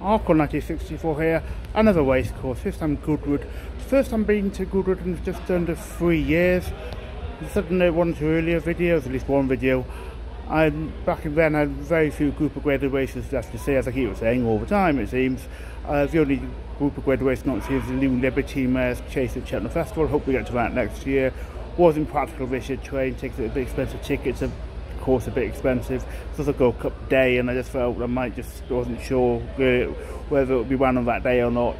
Arkle 1964 here, another race course, this time Goodwood. First time being to Goodwood in just under three years. Certainly one or two earlier videos, at least one video. I'm back then I had very few group of graded races left to see, as I keep saying all the time it seems. Uh, the only group of graded race not to see is the new Liberty Mares Chase at Cheltenham Festival. Hope we get to that next year. Wasn't practical this year, train tickets, a bit expensive tickets, course a bit expensive. It's also Gold Cup day and I just felt I might just wasn't sure whether it would be run on that day or not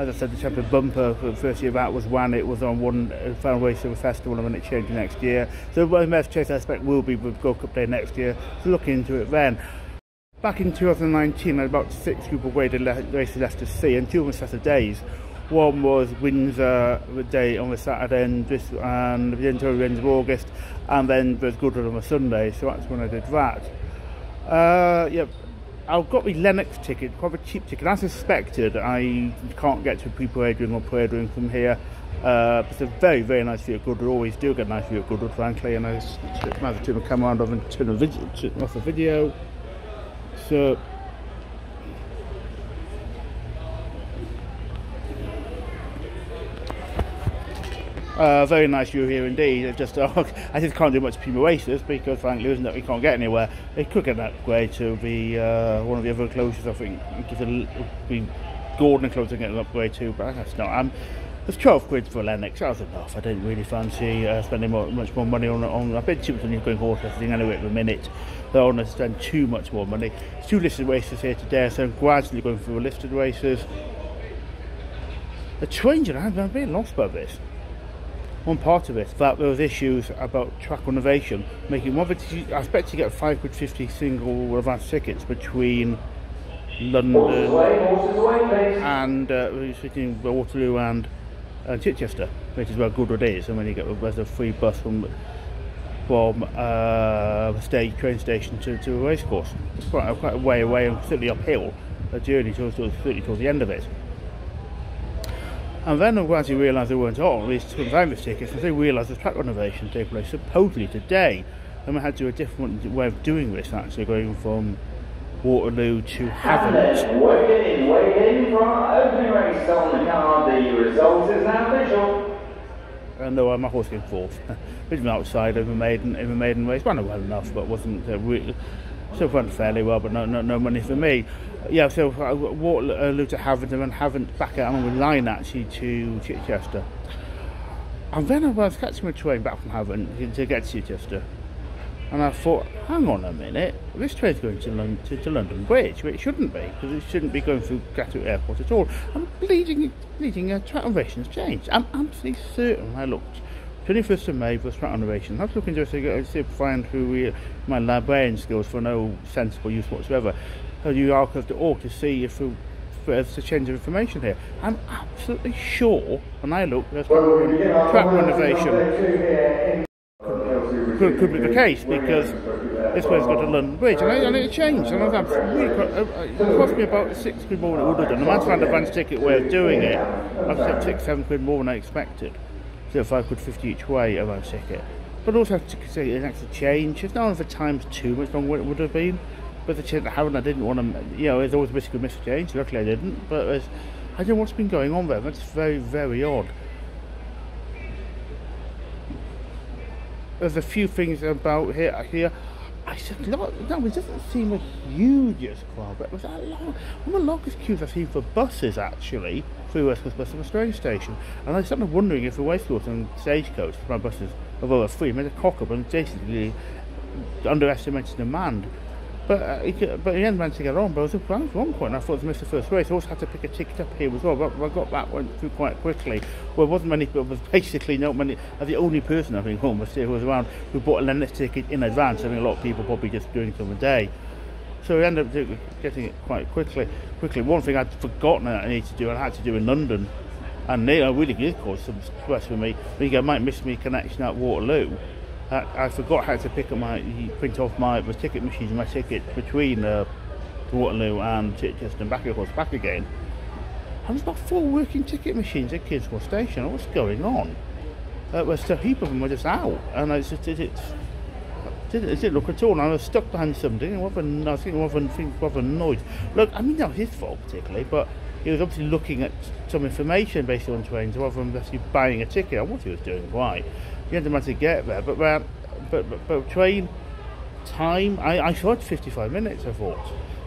as I said, the champion bumper for the first year of that was when it was on one uh, race of the festival and then it changed next year. So the best chase expect will be with Gold Cup Day next year. So look into it then. Back in 2019, I had about six group of weighted races left to see, and two of them set of days. One was Windsor day on the Saturday and this and the the end of August, and then there's Goodwood on the Sunday. So that's when I did that. Uh, yep. I've got the Lennox ticket, quite a cheap ticket. As suspected, I can't get to pre-parade ring or ring from here. Uh, it's a very, very nice view at Goodwood. Always do get a nice view at Goodwood, frankly. And I might have to turn the camera on and turn off the video. So Uh, very nice view here indeed. Just uh, I just can't do much Puma races because frankly, isn't that we can't get anywhere. It could get that upgrade to the uh, one of the other closures. I think because it'll be Gordon close to get an upgrade too, but that's not. Um, there's 12 quid for Lennox. That was enough. I didn't really fancy uh, spending more, much more money on on. I've been too much on going horse racing anyway at the minute. Don't want to spend too much more money. There's two listed races here today, so I'm gradually going through the listed races. The train, I've been lost by this one part of it that there was issues about track renovation, making one I expect to get five quid fifty single advance tickets between London and uh, between Waterloo and uh, Chichester, which is where Goodwood is, and when you get there's a free bus from from uh, the stage train station to, to a racecourse. It's quite quite a way away and certainly uphill a journey towards, certainly towards the end of it. And then once you realise they weren't all, these famous tickets, and they realised the track renovation taking place supposedly today. And we had to do a different way of doing this actually, going from Waterloo to Havant. Waiting, waiting for our opening race on the card. The result is now official. And though my horse came fourth, bit of an outside over maiden, over maiden race, ran well enough, but wasn't uh, really, still went fairly well, but no, no, no money for me yeah, so I walked uh, to Havant and Havant back on the line actually to Chichester. And then I was catching a train back from Havant to get to Chichester. And I thought, hang on a minute, this train's going to London, to, to London Bridge, but it shouldn't be, because it shouldn't be going through Gatwick Airport at all. I'm bleeding, bleeding, uh, track renovation has changed. I'm absolutely certain I looked 21st of May for track renovation. I was looking just to see if find who we, my librarian skills for no sensible use whatsoever archive.org to org to see if there's a change of information here. I'm absolutely sure, when I look, there's track renovation. Could, could, be the case because this way's got a London Bridge and, I, and it changed and I've really, uh, uh, it cost me about six quid more than it would have done. I might find a advance ticket way of doing it. I've said six, seven quid more than I expected. So five quid fifty each way advance ticket. But also have to consider it actually changed. If not for times too much longer it would have been but the chance happened, I didn't want to, you know, there's always a risk of change. Luckily, I didn't. But I don't know what's been going on there. That's very, very odd. There's a few things about here. Here, I said, no, no, it doesn't seem a huge crowd, but it was that long. One of the longest queues I've seen for buses actually through West Coast Bus and Australia Station. And I started wondering if the Wastecourse and Stagecoach my buses, although they're free, made a cock up and basically underestimated demand. But uh, he, but he managed to get on. But I was at one point, I thought I missed the first race. I also had to pick a ticket up here as well. But I got that went through quite quickly. Well, it wasn't many. It was basically not many. I the only person I think was who was around who bought a Lennox ticket in advance. I mean, a lot of people probably just doing it on the day. So we ended up getting it quite quickly. Quickly, one thing I'd forgotten that I needed to do, I had to do in London, and they really did cause some stress for me. I might miss me connection at Waterloo I, I forgot how to pick up my print off my, my ticket machines, my ticket between uh, Waterloo and Chichester and back, course, back again. And there's about four working ticket machines at Kingswell Station. What's going on? Uh, well, a heap of them were just out, and it's just it's didn't, it look at all. And I was stuck behind something. And I think wasn't, think wasn't annoyed. Look, I mean, not his fault particularly, but he was obviously looking at some information based on trains rather than actually buying a ticket. I what he was doing. Why? He had to manage to get there, but but but, but, train time. I, I thought 55 minutes. I thought.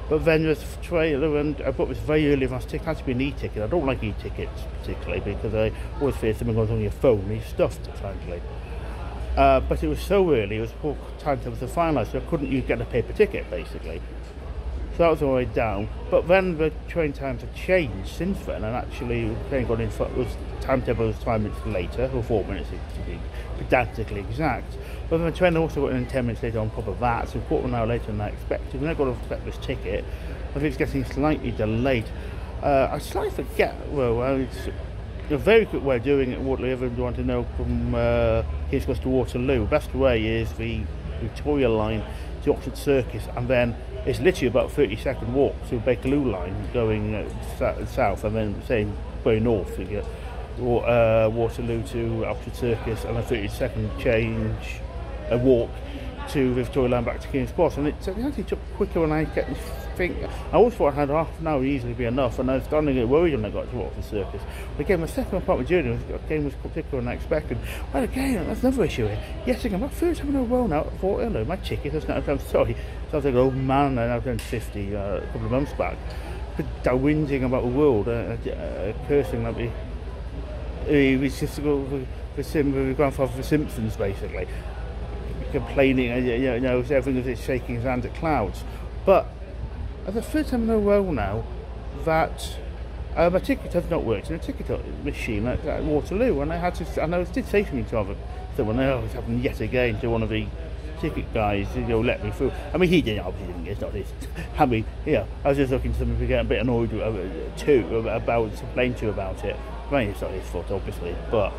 But then there's trailer and I bought this very early advance ticket. It has to be an e-ticket. I don't like e-tickets particularly because I always fear something goes on your phone. It's stuffed, frankly. Uh, but it was so early, it was poor time to finalise, so I couldn't you get a paper ticket basically. So that was the way down. But then the train times have changed since then, and actually the train got in for was timetable was five minutes later, or four minutes to be pedantically exact. But then the train also got in ten minutes later on top of that, so a quarter of an hour later than I expected. When I got off this ticket, I think it's getting slightly delayed. Uh, I slightly forget, well, well, it's a very quick way of doing it, Waterloo, everyone want to know from uh, King's Cross to Waterloo. Best way is the Victoria line to Oxford Circus, and then it's literally about a 30 second walk to Bakerloo line going uh, south, and then same way north. to get uh, Waterloo to Oxford Circus, and a 30 second change, a walk to Victoria Line back to King's Cross, and it, actually took quicker than I get think. I always thought I had half an hour easily be enough, and I was starting to get worried when I got to Watford Circus. But again, my second part of the journey, the game was quicker than I expected. Well, again, that's another issue here. Yes, again, my first in a row now, I thought, hello, my ticket has I'm sorry, so I was like, oh man, I've done 50 uh, a couple of months back. But whinging about the world, uh, uh, uh cursing like me. He was just for, for, Sim, grandfather for Simpsons, basically complaining, uh, you know, everything was shaking his hand at clouds. But the first time in a row now that uh, my ticket has not worked in a ticket machine at, at, Waterloo, and I had to, and I did say something to other, so when I was happening yet again to one of the ticket guys, you know, let me through. I mean, he didn't, obviously didn't, it's not his, I mean, yeah, I was just looking to something to get a bit annoyed uh, too, about, to complain to about it. I mean, it's not his fault, obviously, but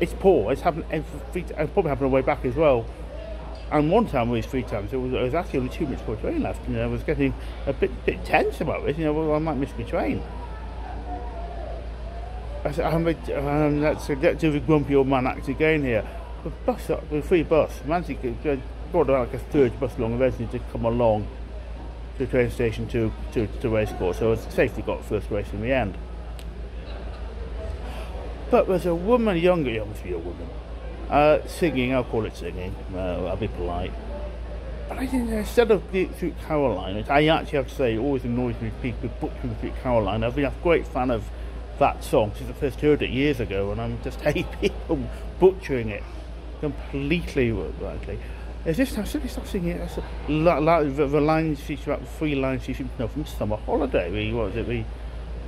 it's poor, it's happened every, probably happened on the way back as well and one time we was three times. It was, it was actually only two minutes before train left. Know, I was getting a bit, bit tense about it. You know, well, I might miss my train. I said, I'm, um, let's get to the grumpy old man act again here. The bus, the free bus, Manzi brought like a third bus along the eventually to come along to the train station to, to, to racecourse. So I safely got first race in the end. But there's a woman younger, you must be a woman, uh, singing, I'll call it singing, uh, I'll be polite. But I think instead of Sweet Caroline, I actually have to say, always annoys me people butchering Sweet Caroline. I've been a great fan of that song since I first heard it years ago, and I'm just hate people butchering it completely rightly. Is this time simply stop singing it? La, la, the, the lines she's about three lines she seems know from Summer Holiday. We, what was it? We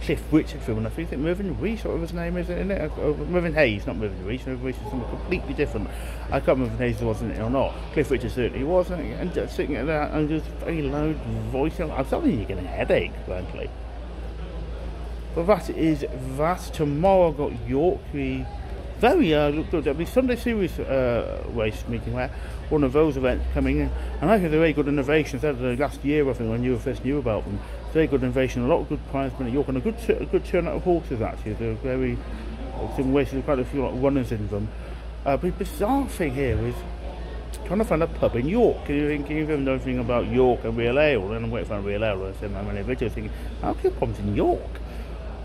Cliff Richard film, and I think Mervyn Reese, whatever his name isn't it. Uh, Mervyn Hayes, not Mervyn Reese. Mervyn Reese is something completely different. I can't remember if Hayes was in it or not. Cliff Richard certainly was, and, just sitting at that and just very loud voice. I'm telling you, you're getting a headache, frankly. But that is that. Tomorrow I've got York. We very uh. There'll be Sunday series uh, race meeting where one of those events coming in, and I think they're very good innovations. Out of the last year, I think when you first knew about them, very good innovation, a lot of good prize money York, and a good a good turnout of horses actually. They're very some ways there's quite a few like, runners in them. Uh, but the bizarre thing here is trying to find a pub in York. You think you ever know anything about York and Real Ale? And I'm waiting for Real Ale. and I said my many videos thinking, how can pubs in York?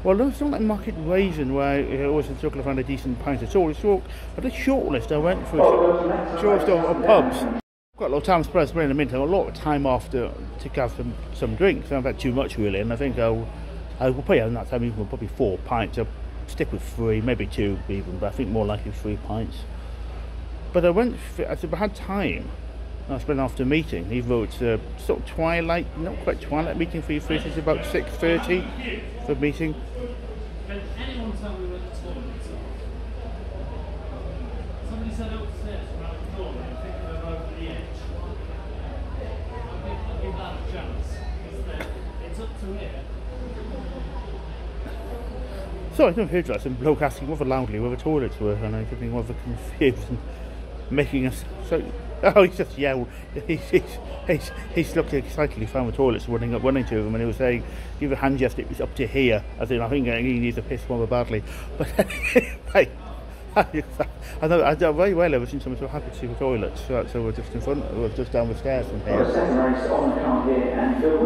Well, there's not like Market Rasen where I always struggle to find a decent pint at all. It's York. At the short list I went through short list of, of pubs got a lot of time spent in the meantime, a lot of time after to have some, some drinks. I've had too much really, and I think I'll, I will probably have that time even probably four pints. I'll stick with three, maybe two even, but I think more likely three pints. But I went, I had time. I spent after meeting, even though it's a sort of twilight, not quite twilight meeting for you it's about 6.30 for meeting. Somebody said upstairs around the corner, I think they're over the edge. So I don't hear that some bloke asking rather loudly where the toilets were, and I was getting rather confused and making us so. Oh, he just yelled. He's, he's, he's, he's looked excitedly found the toilets running up, running to them, and he was saying, "Give a hand gesture. It was up to here." I think I think he needs a piss rather badly. But anyway, I know, I know very well ever since I'm so happy to see the toilets. So, so we're just in front, we're just down the stairs from here.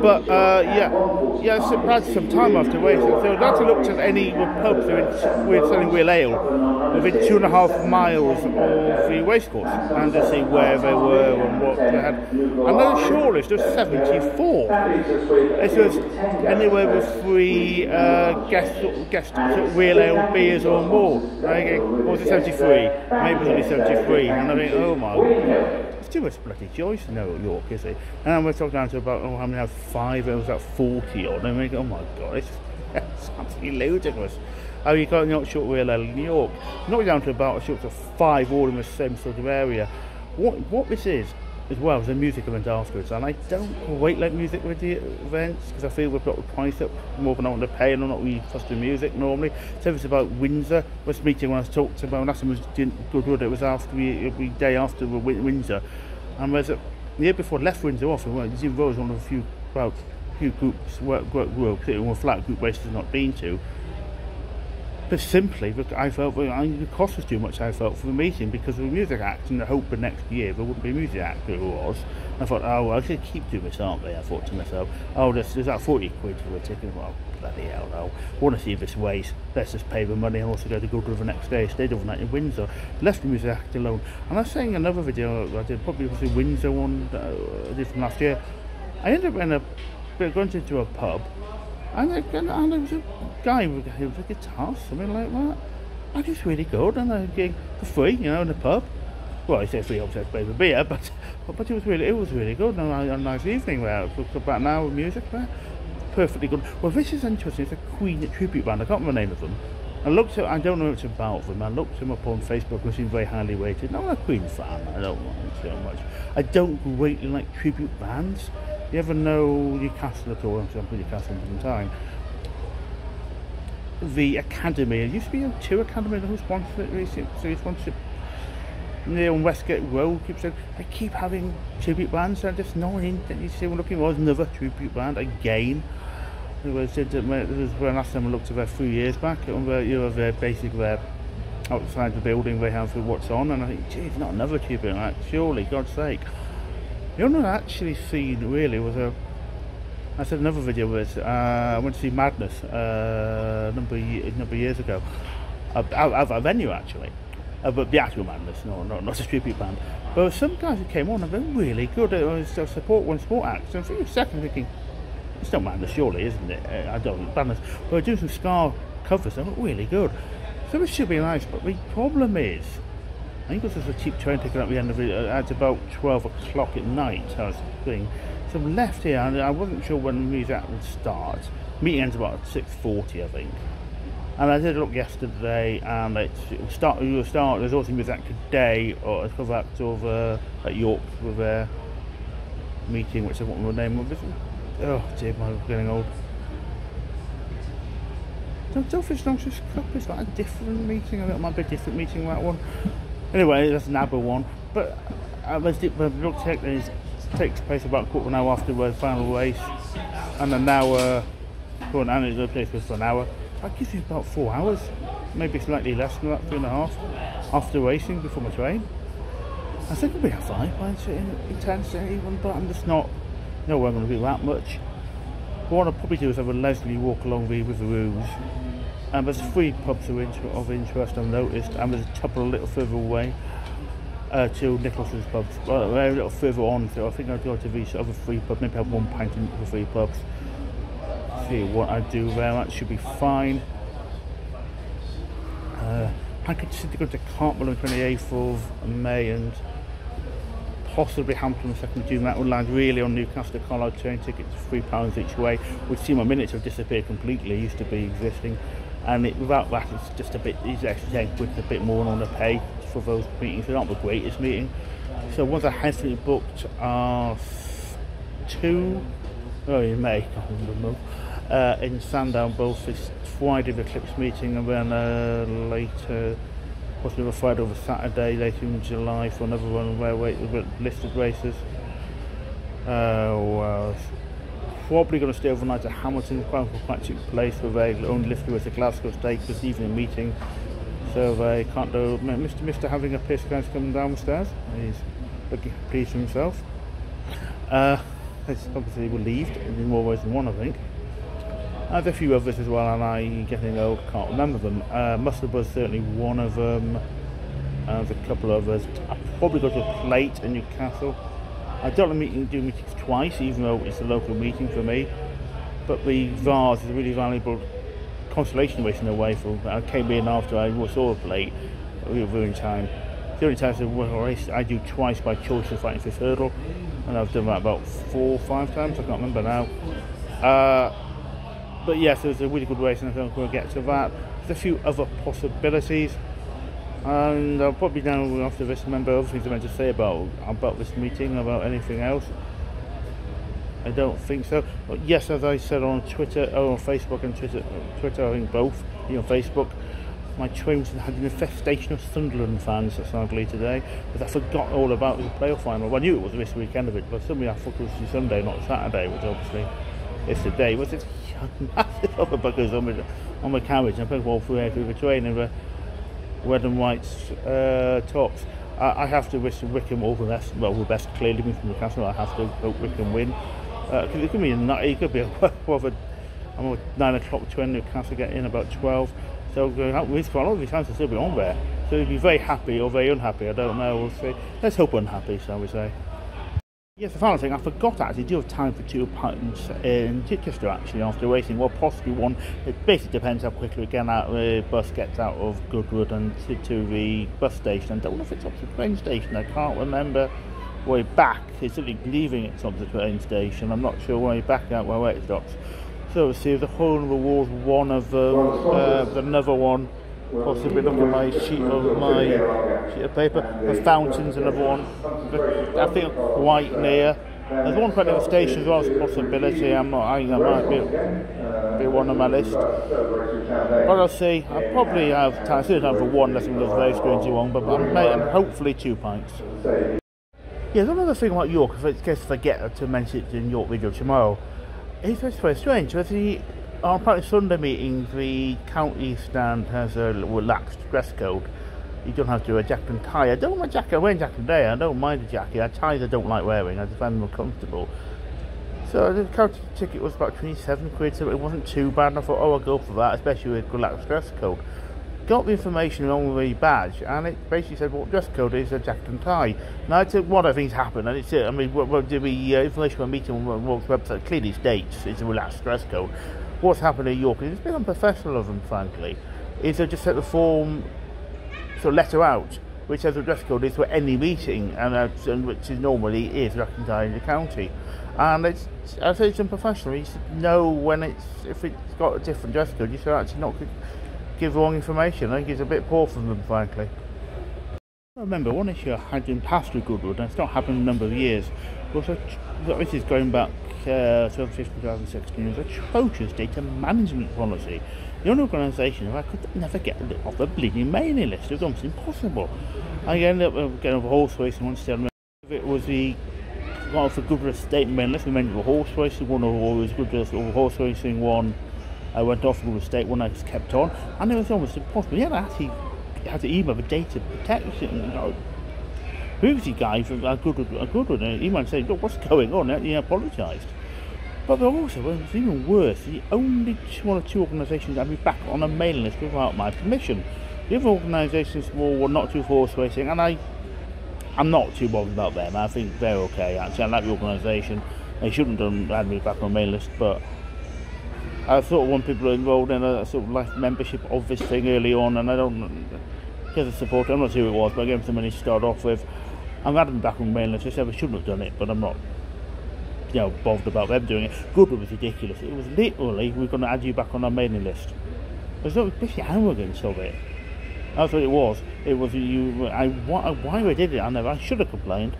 But uh, yeah, yeah, so had some time after waiting. So I'd like to look at any pubs we're selling real ale within two and a half miles of the racecourse and to see where they were and what they had. And on the short list, there 74. It was anywhere with three uh, guest, guest real ale beers or more. Like, what was it, 73? Maybe it was only 73. And I think, oh my. It's too much bloody choice in New York, is it? And we're talking down to about, oh, how many have five? It was about 40 odd. And I think, oh my god, it's, it's absolutely ludicrous. How you got not short real in New York? Not down to about a short of five all in the same sort of area. What what this is, as well as a music event afterwards, and I don't quite like music events because I feel we've got the price up more than I want to pay, and I'm not really fussed with music normally. So it's about Windsor. Was meeting when I was talked about last time was good. good. It was after we after Win- Windsor, and was it the year before I left Windsor off. went- Zero was one of a few well, few groups work work particularly one flat group races not been to. But simply, I felt the cost was too much. I felt for the meeting because of the music act, and the hope that next year there wouldn't be a music act. There was. I thought, oh, well, I should keep doing this, aren't they? I thought to myself, oh, there's, that forty quid for a ticket. Well, bloody hell, no. I want to see if this race. Let's just pay the money and also go to Goodwood next day. Stayed overnight in Windsor. Left the music act alone. And I was saying another video I did, probably was the Windsor one I did from last year. I ended up in a, going into a pub. And, and, there was a guy with, a guitar, something like that. And it was really good, and I gig for free, you know, in the pub. Well, I say free, obviously, I the beer, but but it was really it was really good, and I had a nice evening there. It took about an hour of music there, perfectly good. Well, this is interesting. It's a Queen tribute band. I can't remember the name of them. I looked at, I don't know much about them. I looked them up on Facebook, and seemed very highly rated. I'm a Queen fan. I don't mind so much. I don't greatly like tribute bands. You ever know Newcastle at all? I'm Newcastle all the time. The Academy. It used to be two who sponsored it recently. So he sponsored near on Westgate Road. Keep saying they keep having tribute bands. And just no one in. You see, we're looking for another tribute band again. It was, it was when last time I looked at about three years back. On the, uh, you know, they're uh, basically uh, outside the building. They have for what's on, and I think, geez, not another tribute act. Surely, God's sake. The only one I actually seen really was a. I said another video was uh, I went to see Madness uh, a number a number of years ago, out of a venue actually, uh, but the actual Madness, no, not not a tribute band. But some guys who came on and they're really good. It was a support one sport act. And for a second thinking, it's not Madness, surely, isn't it? Uh, I don't Madness. But we're doing some Ska covers. They look really good. So it should be nice. But the problem is, I think this was a cheap train ticket at the end of it uh, at about 12 o'clock at night. I was doing. So I left here and I wasn't sure when the music would start. Meeting ends about 6.40 I think. And I did look yesterday and it, start, it will start, there's also music today or it's cover act over at York with their meeting which I want the name of it. Oh dear, I'm getting old. Don't, don't fish Noxious Cup is that a different meeting? I think it might be a different meeting that one. Anyway, that's an ABBA one. But uh, the the look tech is takes place about a quarter an hour after the final race, and an hour. Well, and it's place for an hour. That gives you about four hours, maybe slightly less than that, three and a half, after racing before my train. I think it'll be a five by intensity one, but I'm just not. No way I'm going to do that much. But what I'll probably do is have a leisurely walk along the River Rouge. And there's three pubs of, inter- of interest I've noticed, and there's a couple a little further away uh, to Nicholson's pubs. Well, they're a little further on, so I think I'll go to these other three pubs, maybe have one pint in the three pubs. See what I do there, that should be fine. Uh, I could sit to go to Cartmel on the 28th of May and possibly Hamilton on the 2nd of June. That would land really on Newcastle Carlisle train tickets, £3 each way, which see my minutes have disappeared completely, used to be existing. And it, without that, it's just a bit, it's actually 10 quid, a bit more on the pay for those meetings. They're not the greatest meeting. So ones I hastily booked are two, oh, in May, can't remember, uh, in Sandown, both this Friday, the Eclipse meeting, and then uh, later, possibly a Friday over Saturday, later in July for another one where we listed races. Uh, well, probably going to stay overnight at Hamilton, quite, cheap place with a only listed race at Glasgow Stake this evening meeting. So they can't do. Mr. Mr. having a piss guy's coming downstairs. He's looking pleased with himself. Uh, he's obviously relieved in more ways than one, I think. There's a few others as well, and I getting old can't remember them. Uh, Mustard was certainly one of them. Uh, there's a couple of others. I probably got a plate in Newcastle. I don't like meeting, do meetings twice, even though it's a local meeting for me. But the vase is a really valuable consolation race in a way. For I came in after I saw the plate, we were in time. The only time I race I do twice by choice of fighting fifth hurdle, and I've done that about four or five times. I can't remember now. Uh, but yes, it was a really good race, and I think we'll get to that. There's a few other possibilities, and I'll probably now after this remember other things I meant to say about about this meeting, about anything else. I don't think so. But yes, as I said on Twitter, or oh, on Facebook and Twitter, Twitter, I think both. You know, Facebook. My trains had an infestation of Sunderland fans sadly today, because I forgot all about the playoff final. Well, I knew it was this weekend of it, but suddenly I thought it was Sunday, not Saturday, which obviously is today. Was it massive other buggers on my, on my carriage. I put all through, the train in the uh, red and white uh, tops. I, I, have to wish Wycombe all the best. Well, the best clearly from the castle. I have to hope Wycombe win. Because uh, it could be a, it could be a, well, a, I'm a nine o'clock train. Newcastle get in about twelve. So with quite a lot of chance to still be on there. So he'd be very happy or very unhappy. I don't know. We'll see. Let's hope unhappy, shall we say? Yes, the final thing, I forgot actually, do have time for two pints in Chichester actually after racing, well possibly one, it basically depends how quickly get out, the bus gets out of Goodwood and to, to the bus station, I don't know if it's up to the train station, I can't remember. Way back, it's certainly leaving it up to the train station, I'm not sure way back out where it stops. So see the whole wars, one of them, uh, another one, possibly look at my sheet of my sheet of paper. The fountains, another one. I think quite near. There's one quite near the station as well as a possibility. I'm not. I that might be, be one on my list. But I'll see. I probably have time. I still have for one lesson with very strange one, but I'm, I'm hopefully two pints. Yeah, another thing about York, if I guess forget to mention it in York video tomorrow, it's very strange. The our apparently Sunday meetings, the county stand has a relaxed dress code. You don't have to wear a jacket and tie. I don't wear a jacket. I wear a jacket today. I don't mind a jacket. I ties I don't like wearing. I just find them uncomfortable. So the county ticket was about 27 quid, so it wasn't too bad. And I thought, oh, I'll go for that, especially with relaxed dress code. Got the information with the badge, and it basically said what dress code is a jacket and tie. Now, it's what I think's happened, and it's I mean, what, what the uh, information we're meeting on Walk's website clearly states it's a relaxed dress code what's happened in York, it's been unprofessional of them, frankly, is they just set the form, sort of letter out, which has a dress code is for any meeting, and, uh, and which is normally is reconciled in the county. And it's, I say it's unprofessional. You should know when it's, if it's got a different dress code, you should actually not give wrong information. I think it's a bit poor from them, frankly. Remember one issue I had in past with Goodwood, and it's not happened in a number of years, was a, this is going back uh, 2015-2016 was a atrocious data management policy. The only organisation I could never get off the bleeding mailing list. It was almost impossible. I ended up uh, getting a horse racing one still. It was the one for Goodwood Estate mailing list. We to a horse racing one, or was Goodwood horse racing one. I went off Goodwood Estate one. I just kept on, and it was almost impossible. Yeah, actually to email the data protection. You know, Boozy guy from a good, a good one. Eh? He might say, "Look, what's going on?" He apologised. But there also was even worse. The only one or two organisations had me back on a mailing list without my permission. The other organisations were, not too racing, and I, I'm not too bothered about them. I think they're okay. Actually, I like the organisation. They shouldn't have had me back on a mailing list, but I thought when people are involved in a sort of life membership of this thing early on, and I don't get the support. I'm not sure who it was, but I gave them some money to start off with. I'm glad I'm back on mailing list. I said I shouldn't have done it, but I'm not you know, bothered about them doing it. Goodwood was ridiculous. It was literally, we're going to add you back on our mailing list. There's no the arrogance of it. That's what it was. It was you. I why, why I did it. I never. I should have complained.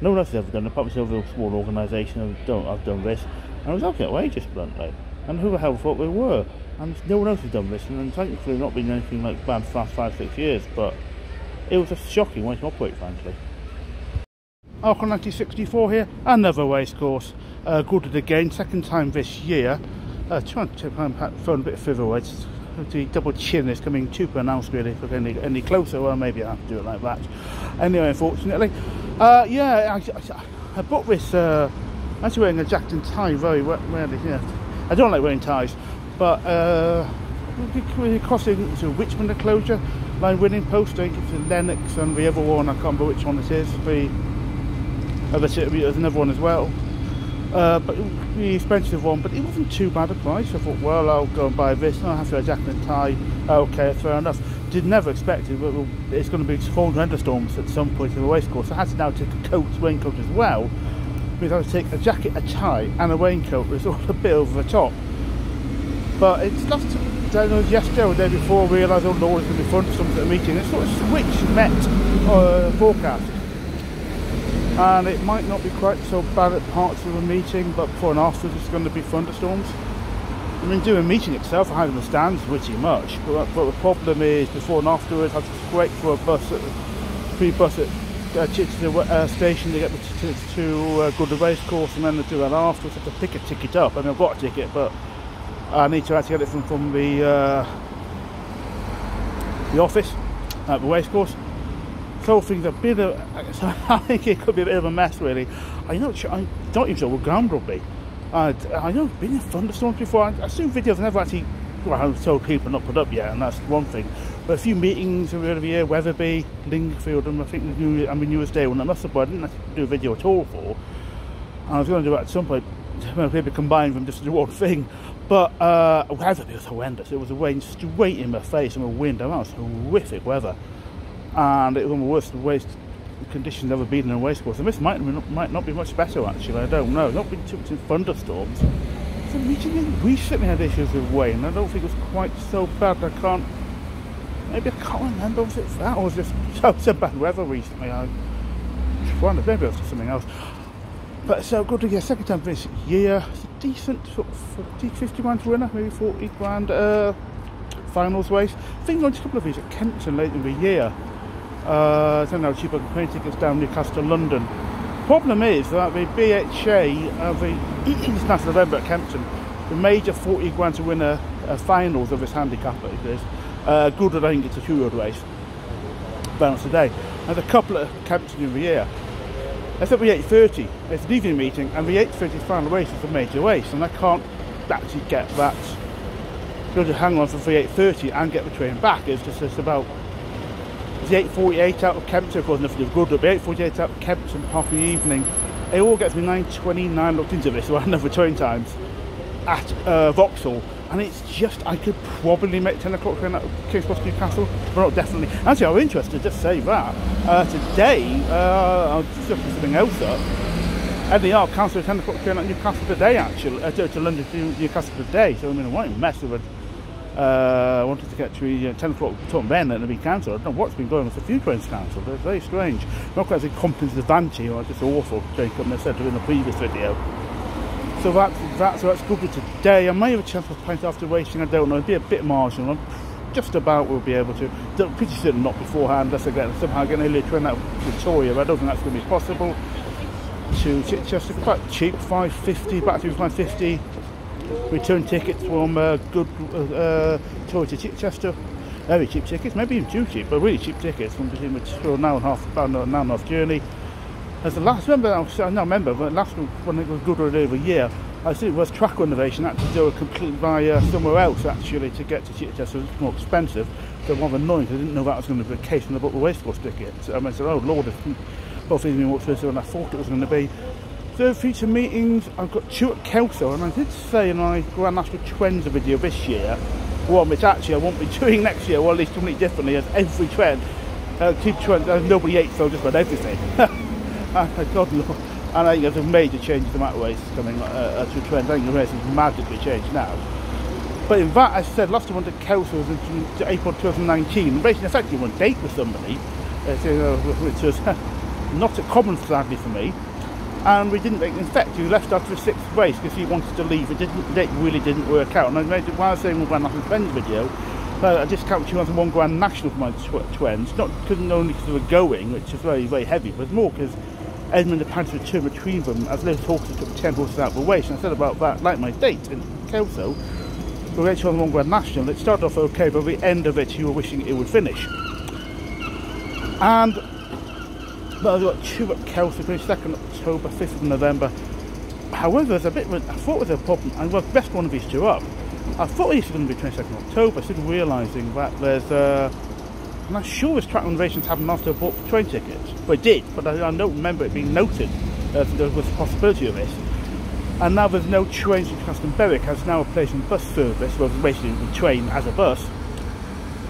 No one else has ever done it. Apart from a small organisation. I've done. I've done this. And I was okay just bluntly. And who the hell thought we were? And no one else has done this. And thankfully, not been anything like bad for the last five, six years. But it was a shocking way to operate, frankly. Arkle 1964 here, another race course. Uh, Goodwood again, second time this year. Uh, trying to phone a bit further away, the double chin is coming too pronounced really. If I any, any closer, well, maybe I have to do it like that. Anyway, unfortunately, uh, yeah, I, I, I bought this. Uh, actually wearing a jacket and tie very rarely. Yeah, I don't like wearing ties, but uh, we're crossing to Richmond enclosure line winning post. I think it's Lennox and the other one. I can't remember which one it is. The other there's another one as well. Uh, but the expensive one, but it wasn't too bad a price. I thought, well, I'll go and buy this. And I have to a jacket and tie. Okay, fair enough. Did never expect it, but it's going to be falling thunderstorms at some point in the race course. I had to now take a coat, raincoat as well, I to take a jacket, a tie, and a raincoat. It's all a bit over the top. But it's just yesterday or the day before, I realised, oh Lord, it's going to be thunderstorms at a meeting. It's sort of switched met uh, forecast and it might not be quite so bad at parts of the meeting but before and afterwards it's going to be thunderstorms I mean doing a meeting itself I understand pretty much but, but the problem is before and afterwards I have to wait for a bus at, free bus at uh, Chichester uh, station to get to, to uh, go to the race course and then to do that afterwards I have to pick a ticket up I mean I've got a ticket but I need to actually get it from, from the uh, the office at the race course whole thing's a bit of, I think it could be a bit of a mess really. I'm not sure, I don't even know what ground will be. Uh, I know been in thunderstorms before. I, I've seen videos, I never actually, well, I've told people not put up yet, and that's one thing. But a few meetings over the year, Wetherby, Lingfield, and I think the new, I mean, newest day one. I must have, I didn't actually do a video at all for. And I was going to do it at some point, maybe combine them just to do one thing. But uh, Wetherby was horrendous. It was a rain straight in my face and a wind, and that was horrific weather and it was one of the worst waste conditions ever been in a waste course. And this might, might not be much better actually, I don't know. Not been too much in thunderstorms. So we certainly had issues with rain. I don't think it was quite so bad. I can't, maybe I can't remember was it that or was it so, bad weather recently. I wonder, maybe it was something else. But so good to get a second time this year. It's a decent sort of 40, 50 grand winner, maybe 40 grand uh, finals race. I think launched a couple of these at Kempton late in the year. Uh, I don't know, cheaper plane tickets down Newcastle, London. Problem is that the BHA, uh, the International November at Kempton, the major 40 grand to win a, a finals of this handicap it is. Uh, I think it's a two-year race. Balance a today. There's a couple of Kempton in the year. It's at the 8.30, it's an evening meeting, and the 8.30 final race is a major race, and I can't actually get that, go to hang on for the 8.30 and get the train back. It's just it's about the 848 out of Kempton, of course, nothing good, but the 848 out of Kempton, Happy Evening, it all gets me 9.29 looked into this, so I have return times at uh, Vauxhall, and it's just, I could probably make 10 o'clock out of King's Cross Newcastle, but not definitely. Actually, I'm interested, just say that. Uh, today, uh, I'll just look something else up. Ark cancelled a 10 o'clock train out Newcastle today, actually, uh, to, to London to Newcastle today, so I mean, I won't mess with it uh, I wanted to get to uh, 10 o'clock talking then and it be cancelled. I don't know what's been going on. There's a few trains cancelled. It's very strange. Not quite as it companies the Vanchi or just awful train company I said in the previous video. So that's that's that's good for today. I may have a chance of pint after racing, I don't know. It'd be a bit marginal. Just about we'll be able to. Pretty certain not beforehand, unless I get somehow get an early train out of Victoria, but I don't think that's going to be possible. To Chichester, quite cheap, 550, back to 550 return tickets from uh, good uh, to Chichester. Very cheap tickets, maybe even too cheap, but really cheap tickets from between a now and a half, about an hour and a half journey. As the last, remember, I don't remember, but last when it was good over a year, I think it was track renovation, I had to do a complete via somewhere else actually to get to Chichester, it's more expensive. So rather annoying I didn't know that was going to be the case when I bought the racecourse ticket. So I said, oh lord, if both these me what's than I thought it was going to be third future meetings, I've got two at Kelso, and I did say in my Grand National Twins video this year, one which actually I won't be doing next year, or at least it differently, as every trend, uh, keep trends, uh, nobody ate, so just about everything. God Lord. And I think there's a major change in the motorways coming uh, to trends. I think the race has magically changed now. But in fact, I said last time to Kelso was in April 2019. Racing effectively one date with somebody, uh, which was not a common sadly for me and we didn't in fact he left after the sixth race because he wanted to leave it didn't it really didn't work out and I made it while I was saying with National Twins video uh, I discount 2001 Grand National for my tw twins not only because they were going which is very very heavy but more because Edmund had to return between them as those horses took 10 horses out of the race and I said about that like my date in Kelso we went on the Long Grand National. It started off okay, but the end of it, you were wishing it would finish. And but I've got two at Kelso, finished 2nd October, 5th of November. However, there's a bit of a, I thought was a problem, I was best one of these two up. I thought these were going to be 22nd October, instead of realising that there's uh, I'm not sure this track renovations happened after I bought the train tickets. Well, it did, but I, I don't remember it being noted that there was a possibility of this. And now there's no trains in Berwick has now replacing bus service, well, basically the train as a bus.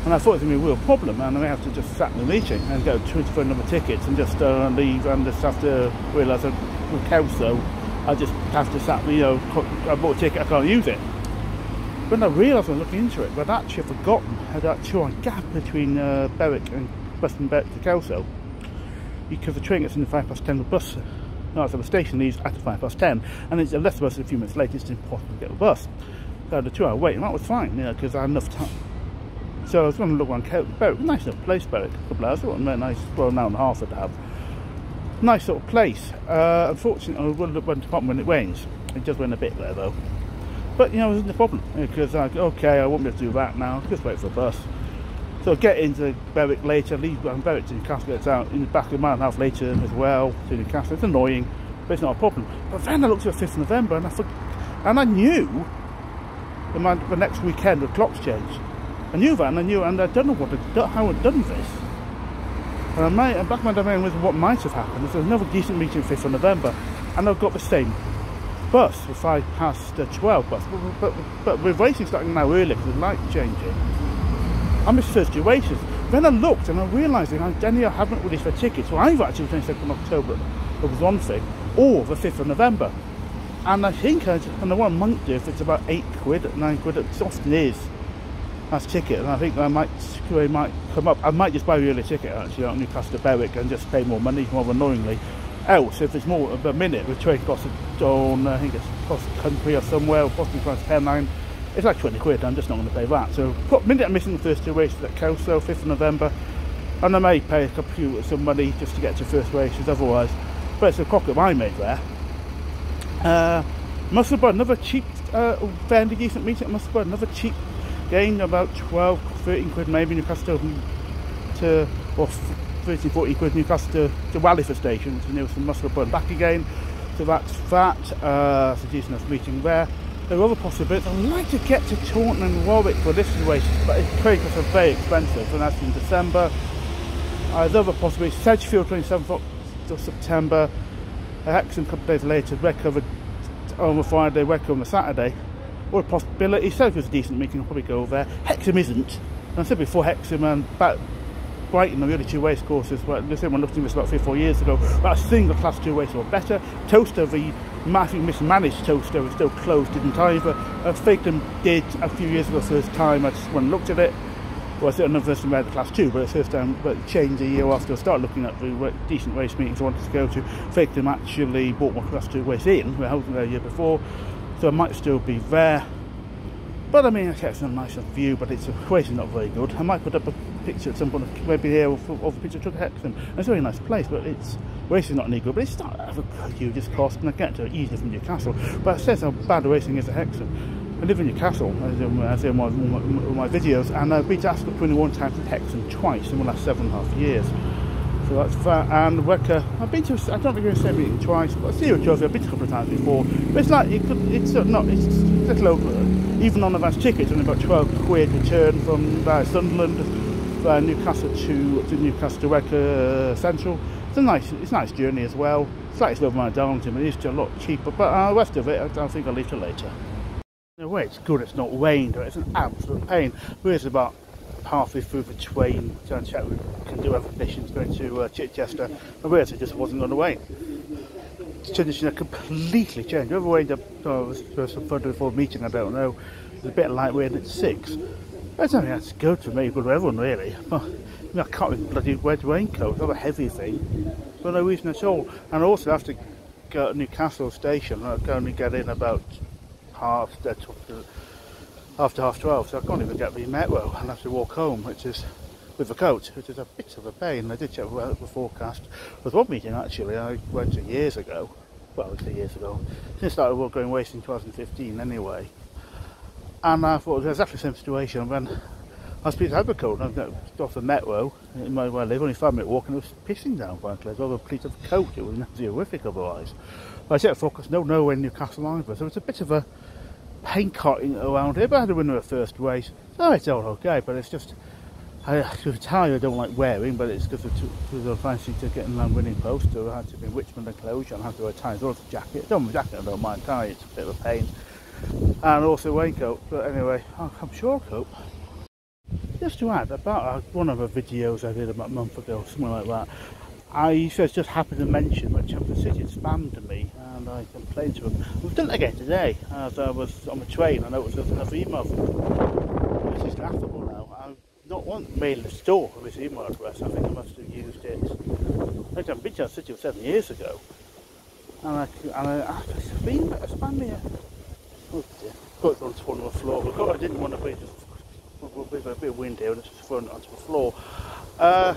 And I thought it was going to be a real problem, and may have to just sack the meeting and go transfer number tickets and just uh, leave and just have to realise that with Kelso, I just have to sat, you know, I bought a ticket, I can't use it. When I realised I was looking into it, but I'd actually forgotten that two hour gap between uh, Berwick and Western Berwick to Kelso because the train gets in at 5 past 10, the bus, no, so the station leaves at 5 past 10, and it's left the bus a few minutes later, it's impossible to get the bus. So I had a two hour wait, and that was fine, you know, because I had enough time. So I was going to look around Berwick, nice little place, Berwick, a couple hours, it wasn't very nice, well, an hour and a half I'd have. Nice sort of place. Uh, unfortunately, I would have went to when it rains. It just went a bit there though. But you know, it wasn't a problem because like, okay, I won't be able to do that now. Just wait for a bus. So get into Berwick later, leave Berwick to Newcastle, gets out in the back of a half later as well to Newcastle. It's annoying, but it's not a problem. But then I looked at the 5th of November and I forgot, and I knew the, the next weekend the clocks changed. I knew that and I knew, and I don't know what how I'd done this. And I might, and back my domain was what might have happened. There's another decent meeting 5th of November, and I've got the same bus, the 5 past uh, 12 bus. But, but, but with racing starting now early because the light changing, I missed first two. Then I looked and I realised that Denny I haven't released their tickets. So I've actually 22nd of October, it was one thing, or the 5th of November. And I think I, and I want might do if it's about 8 quid, 9 quid, it often is as ticket and I think I might I might come up I might just buy a ticket actually out Newcastle Berwick and just pay more money more annoyingly else if it's more of a minute. The train costs on I think it's cost country or somewhere or possibly 10 9 it's like 20 quid I'm just not going to pay that. So put minute I'm missing the first two races at Kelso 5th of November and I may pay a couple some money just to get to first races otherwise. But it's a cock I made there. Uh, Musselburgh another cheap uh, fairly decent meeting at Musselburgh another cheap game about 12 13 quid maybe Newcastle to or 30 40 quid Newcastle to, to station to Nielsen Musselburgh back again. So that's that uh, it's a decent enough meeting there. There are other possibilities. I'd like to get to Taunton and Warwick for this race but it's train are very expensive and that's in December. Uh, there's other possibilities. Sedgefield 27th of September. Uh, Hexham a couple of days later Redcar on the Friday Redcar on the Saturday. Or a possibility. It's a decent meeting, I'll probably go there. Hexham isn't. And I said before, Hexham and back Brighton, the other two race courses, well, the same one looked at this about three or four years ago, but I think the class two race or better. Towcester, the massively mismanaged Towcester, was still closed, didn't either. Uh, Fakenham did a few years ago, first time, I just went and looked at it. Well, I another first time had the class two, but it's first time, but changed a year after I started looking at the decent race meetings I wanted to go to. Fakenham actually bought my class two race in, we were hoping there a year before, so I might still be there. But I mean, okay, it's a nice view, but it's equation not very good. I might put up a picture at some point, maybe here, of, of a picture of Hexham. It's a very nice place, but it's racing not any good. But it's not a huge cost, and I get to it easily from Newcastle. But it says how bad racing is at Hexham. I live in Newcastle, as in, as in my, my, my, videos, and I've been to Ascot 21 times at Hexham twice in the last seven and a half years. So that's that. And Redcar, I've been to, I don't think I've seen it twice, but Zero Trophy, I've been to a couple of times before. But it's like, it could, it's not, it's a little over, even on the advance tickets, only about 12 quid return from uh, Sunderland, uh, Newcastle to, to Newcastle to uh, Central. It's a nice, it's a nice journey as well. Slightly over my Darlington, but it's still a lot cheaper. But uh, the rest of it, I, I think I'll leave till later. No way, it's good, it's not rained, it's an absolute pain. We're about halfway through the train trying to check we can do other missions going to uh, Chichester. I realised it just wasn't on the way. Conditions completely changed. Whoever way up oh, for some further before meeting, I don't know. It's a bit lightweight at six. That's don't that's good for me, but for everyone really. I can't even bloody wear raincoat, it's not a heavy thing. For no reason at all. And I also have to go to Newcastle station. I can only get in about half, uh, after half 12, so I can't even get the metro and have to walk home, which is with the coach, which is a bit of a pain. I did check the forecast. With one meeting actually, I went to years ago. Well, it's years ago. Since I started going racing in 2015 anyway. And I thought it was exactly the same situation when I was speaking to Abercote, I got off the metro, in my, where I live, only five minute walk, and it was pissing down, frankly. I was over a police of coat, it was horrific otherwise. But I said, focus, no, nowhere in Newcastle either, so it's a bit of a paint cutting around here, but I had to win the first race, so it's all okay, but it's just, the tie I don't like wearing, but it's because I fancy to getting a winning poster. I had to be in Richmond enclosure and I have to wear ties or a jacket. Don't my jacket, I don't mind tie, it's a bit of a pain. And also raincoat, but anyway, I'm sure I'll cope. Just to add, about uh, one of the videos I did about a month ago, something like that, I just happened to mention that Chelmsford City had spammed me and I complained to them. We've done it again today as I was on the train I noticed there's another email from them. This is laughable now. I've not want mail the store with his email address. I think I must have used it. I think I've been City seven years ago. And I, and I, I spam, I spam me. Oh dear. Got it onto the floor because I didn't want to be just with a bit of wind here and it's thrown onto the floor. Uh,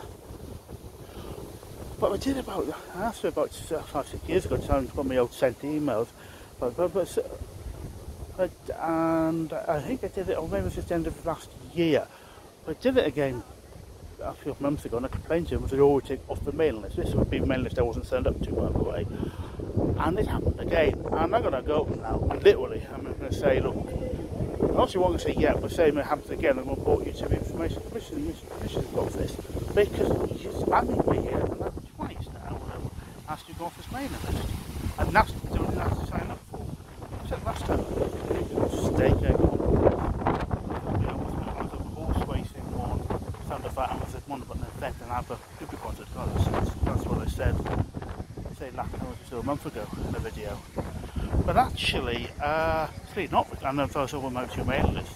but I did about, I her about uh, five, six years ago, time from my old sent emails, but, but, but, but, and I think I did it, or maybe it was just the end of last year, I did it again a few months ago and I complained to him that always take off the mailing list. This would be the mailing list I wasn't signed up to, by the way. And it happened again. And I'm going to go now, and literally, I'm going to say, look, obviously won't say yeah, but say it happens again, going to report you to the information commission, commission's office because you spamming me here and that's twice now. Um, asked you to go off this mailing list, and that's the only thing to sign up for. I said last time, steak egg on. You know, was a horse racing one, sound of that, and was one about an event and have a public one. That's, that's what I said. Say last time was a month ago in a video. But actually, uh, it's not, and if I was over my two mail list,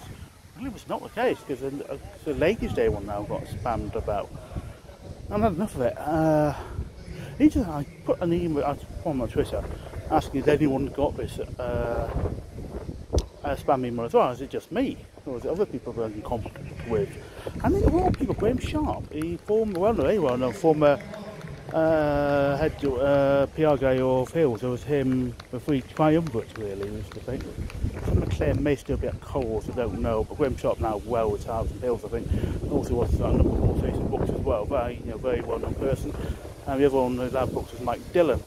really was not the case because the, uh, the Ladies' Day one now got spammed about. I've had enough of it. Uh, just, I put an email on my Twitter asking if anyone got this uh, uh, spam email as well. Is it just me? Or is it other people that I'm conflict with? And it were all people, Graham Sharpe, the former, well, no, well known former uh, head uh, PR guy of Hills. It was him before he triumvirate really was the thing. Some McLean may still be at Coles, I don't know, but Graham Sharpe now well retired from Hills, I think. Also was a number of conversation books as well, very you know, very well known person. And the other one in that books was Mike Dillon.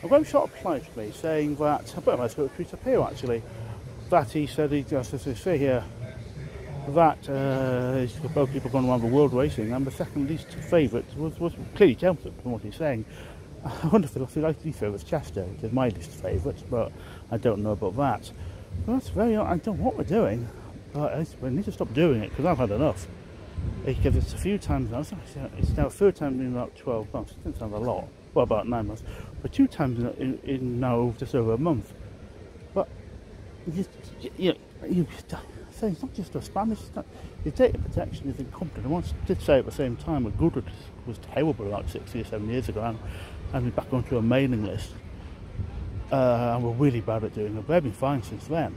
And Graham Sharpe replied to me saying that I put him to tweet up here actually, that he said he just as I say here that uh, both people going around the world racing, and the second least favourite was, was clearly Chelmsford, from what he's saying. I wonder if he likes least favourite Chester, which is my least favourite, but I don't know about that. But that's very, I don't know what we're doing, but we need to stop doing it because I've had enough. Because it's a few times now, it's now third time in about 12 months, it doesn't sound a lot, well about 9 months, but two times in, in now just over a month. But, you, you, you, say it's not just a Spanish. Not, your data protection is incompetent. I once did say at the same time that Goodwood was terrible like six or seven years ago, and, and we're back onto a mailing list. Uh, and we're really bad at doing it. But they've been fine since then.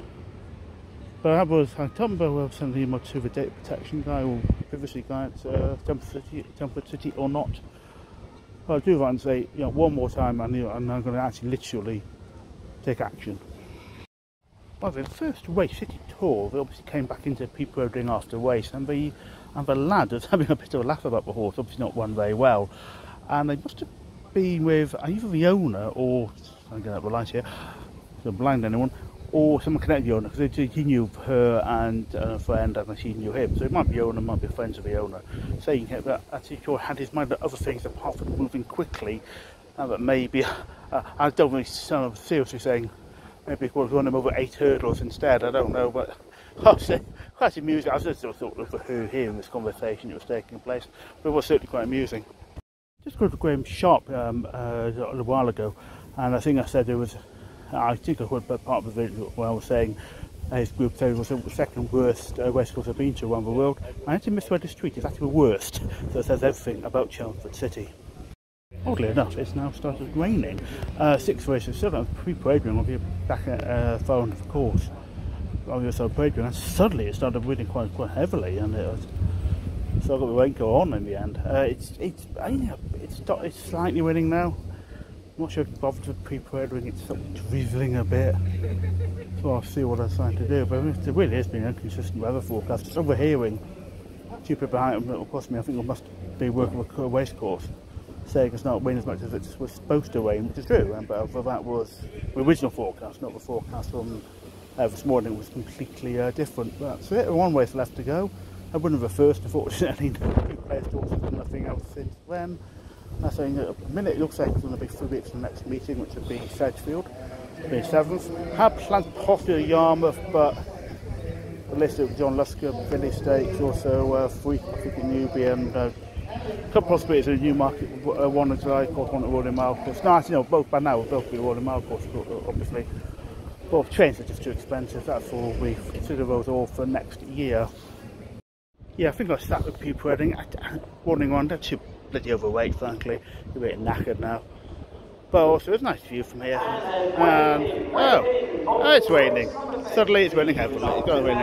But I was, I can't remember whether I sent an email to the data protection guy or privacy guy at uh, Chelmsford City, Chelmsford City or not. But I'll do that and say, you know, one more time, and, you know, and I'm going to actually literally take action. Well, the first race city tour, they obviously came back into people were doing after race, and the and the lad was having a bit of a laugh about the horse, obviously not run very well, and they must have been with either the owner or I'm going to light here, to blind anyone, or someone connected the owner because he knew her and a friend, and she knew him. So it might be the owner, might be friends of the owner, saying that actually sure had his mind other things apart from moving quickly, and that maybe uh, I don't really sound seriously saying maybe we'll run him over eight hurdles instead, I don't know, but quite quite amusing. I was just thought of hearing this conversation that was taking place, but it was certainly quite amusing. Just got to Graham Sharpe um, uh, a while ago, and I think I said there was, I think I heard part of the video where I was saying his group it was the second worst uh, West Coast I've been to around the world. I actually misread this tweet, it's actually the worst, so it says everything about Chelmsford City. Oddly enough, it's now started raining. Uh, six races, seven, pre-parade I'll be back at uh, far end of the course. Obviously, parade and suddenly it started raining quite quite heavily, and it was, so I got the rain go on in the end. Uh, it's it's it's it's slightly raining now, I'm not sure if bothered with pre-preparing, it's drizzling a bit. So I'll see what I'm trying to do. But it really has been inconsistent weather forecast. Just overhearing two people behind me across me, I think I must be working with a race course, saying it's not raining as much as it was supposed to rain, which is true. But that was the original forecast, not the forecast from uh, this morning was completely uh, different. That's it. One race left to go. I wouldn't have first, unfortunately. Two players talks nothing else since then. I'm saying at the minute it looks like it's going to be three weeks in the next meeting, which would be Sedgefield, the seventh. Had plans possibly Yarmouth, but the list of John Musker, Billy Stakes, also uh, Free Freaking Newbie, and uh, a couple of possibilities in Newmarket, uh, one in July, course, one at Rowley Mile course. Nice, you know, both by now both be Rowley Mile course, obviously. But trains are just too expensive, that's all we consider those all for next year. Yeah, I think I start with people. Warning on, that's too bloody overweight, frankly. A bit knackered now. But also, it's a nice view from here. And, oh, oh it's raining. Suddenly it's raining heavily. It's got to rain